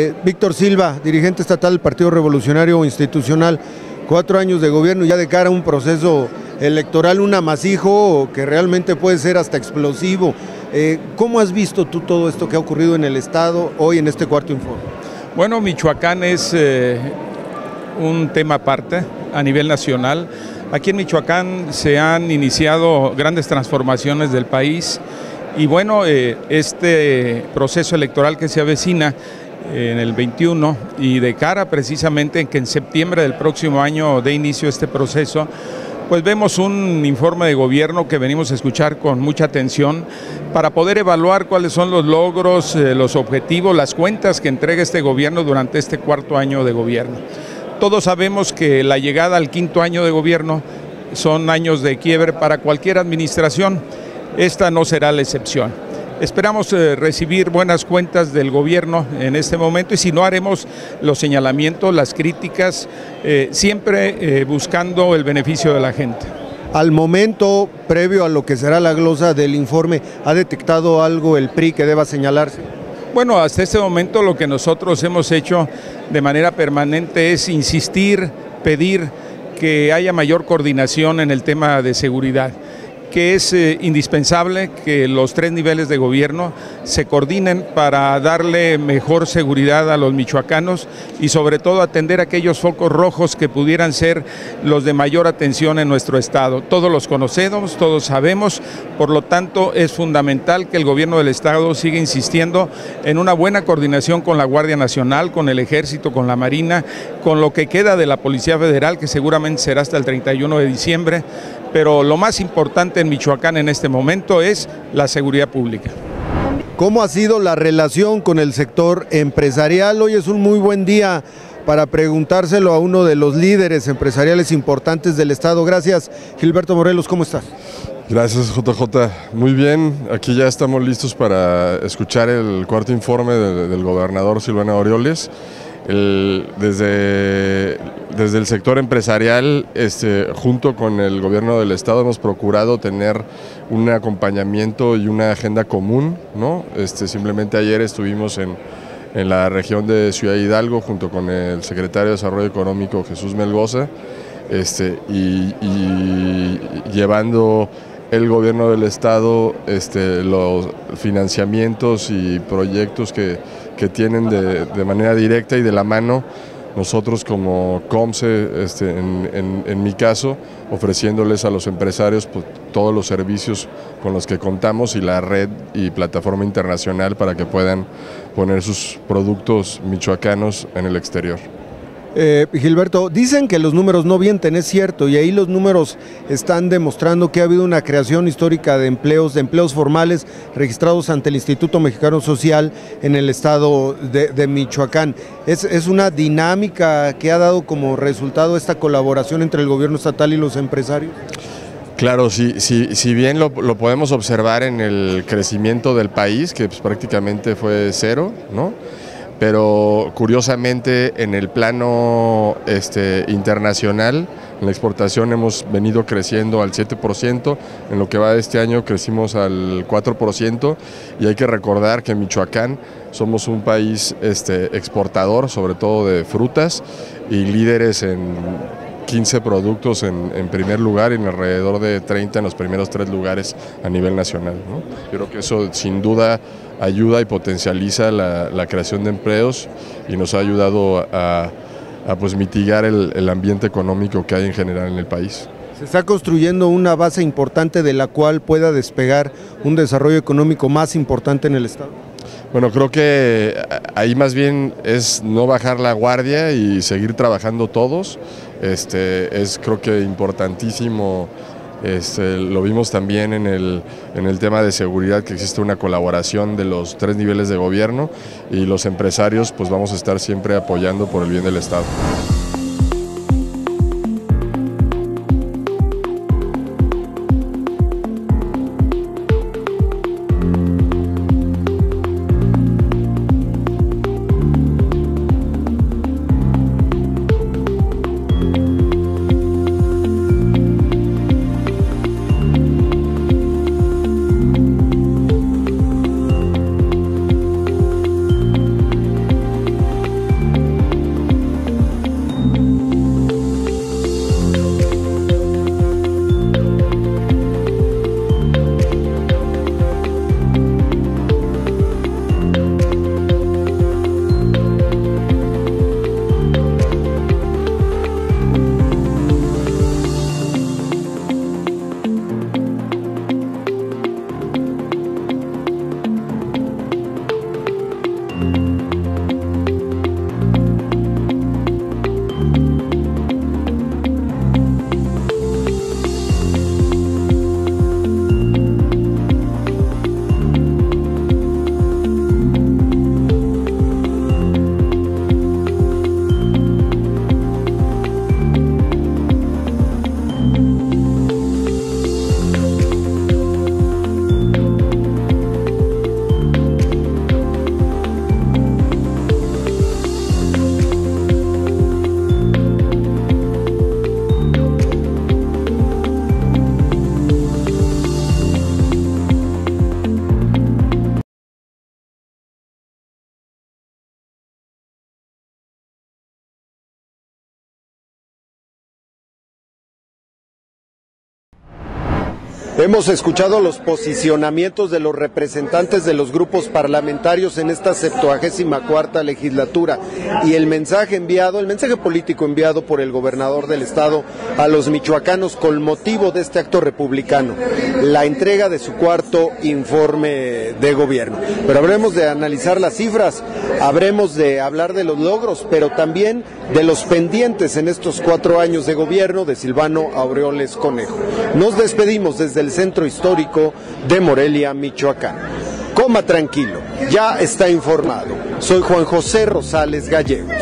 Eh, Víctor Silva, dirigente estatal del Partido Revolucionario Institucional, cuatro años de gobierno ya de cara a un proceso electoral, un amasijo que realmente puede ser hasta explosivo. Eh, ¿Cómo has visto tú todo esto que ha ocurrido en el Estado hoy en este cuarto informe? Bueno, Michoacán es eh, un tema aparte a nivel nacional. Aquí en Michoacán se han iniciado grandes transformaciones del país y bueno, este proceso electoral que se avecina en el 21 y de cara precisamente en que en septiembre del próximo año dé inicio este proceso, pues vemos un informe de gobierno que venimos a escuchar con mucha atención para poder evaluar cuáles son los logros, eh, los objetivos, las cuentas que entrega este gobierno durante este cuarto año de gobierno. Todos sabemos que la llegada al quinto año de gobierno son años de quiebre para cualquier administración. Esta no será la excepción. Esperamos eh, recibir buenas cuentas del gobierno en este momento y si no haremos los señalamientos, las críticas, eh, siempre eh, buscando el beneficio de la gente. Al momento, previo a lo que será la glosa del informe, ¿ha detectado algo el PRI que deba señalarse? Bueno, hasta este momento lo que nosotros hemos hecho de manera permanente es insistir, pedir que haya mayor coordinación en el tema de seguridad que es eh, indispensable que los tres niveles de gobierno se coordinen para darle mejor seguridad a los michoacanos y sobre todo atender aquellos focos rojos que pudieran ser los de mayor atención en nuestro estado. Todos los conocemos, todos sabemos, por lo tanto es fundamental que el gobierno del estado siga insistiendo en una buena coordinación con la Guardia Nacional, con el Ejército, con la Marina, con lo que queda de la Policía Federal, que seguramente será hasta el 31 de diciembre, pero lo más importante en Michoacán en este momento es la seguridad pública. ¿Cómo ha sido la relación con el sector empresarial? Hoy es un muy buen día para preguntárselo a uno de los líderes empresariales importantes del Estado. Gracias, Gilberto Morelos, ¿cómo estás? Gracias, JJ. Muy bien, aquí ya estamos listos para escuchar el cuarto informe del gobernador Silvana Orioles desde, desde el sector empresarial, este, junto con el gobierno del estado, hemos procurado tener un acompañamiento y una agenda común. ¿no? Este, simplemente ayer estuvimos en, en la región de Ciudad Hidalgo junto con el secretario de Desarrollo Económico Jesús Melgoza este, y, y llevando el gobierno del estado este, los financiamientos y proyectos que, que tienen de, de, manera directa y de la mano nosotros como COMSE, este, en, en, mi caso, ofreciéndoles a los empresarios pues, todos los servicios con los que contamos y la red y plataforma internacional para que puedan poner sus productos michoacanos en el exterior. Eh, Gilberto, dicen que los números no mienten, es cierto, y ahí los números están demostrando que ha habido una creación histórica de empleos, de empleos formales registrados ante el Instituto Mexicano Social en el estado de, Michoacán. Es, es, una dinámica que ha dado como resultado esta colaboración entre el gobierno estatal y los empresarios. Claro, si, si, si bien lo, lo, podemos observar en el crecimiento del país, que pues prácticamente fue cero, ¿no? Pero curiosamente en el plano este, internacional, en la exportación hemos venido creciendo al 7%, en lo que va de este año crecimos al 4% y hay que recordar que en Michoacán somos un país este, exportador, sobre todo de frutas y líderes en 15 productos en, primer lugar y en alrededor de 30 en los primeros tres lugares a nivel nacional. creo que eso sin duda ayuda y potencializa la, creación de empleos y nos ha ayudado a, pues, mitigar el ambiente económico que hay en general en el país. Se está construyendo una base importante de la cual pueda despegar un desarrollo económico más importante en el Estado. Bueno, creo que ahí más bien es no bajar la guardia y seguir trabajando todos. Este, es creo que importantísimo, este, lo vimos también en el, en el tema de seguridad, que existe una colaboración de los tres niveles de gobierno y los empresarios pues vamos a estar siempre apoyando por el bien del Estado. Hemos escuchado los posicionamientos de los representantes de los grupos parlamentarios en esta 74 legislatura y el mensaje enviado, el mensaje político enviado por el gobernador del estado a los michoacanos con motivo de este acto republicano, la entrega de su cuarto informe de gobierno. Pero habremos de analizar las cifras, habremos de hablar de los logros, pero también de los pendientes en estos cuatro años de gobierno de Silvano Aureoles Conejo. Nos despedimos desde el centro histórico de Morelia, Michoacán. Coma tranquilo, ya está informado. Soy Juan José Rosales Gallegos.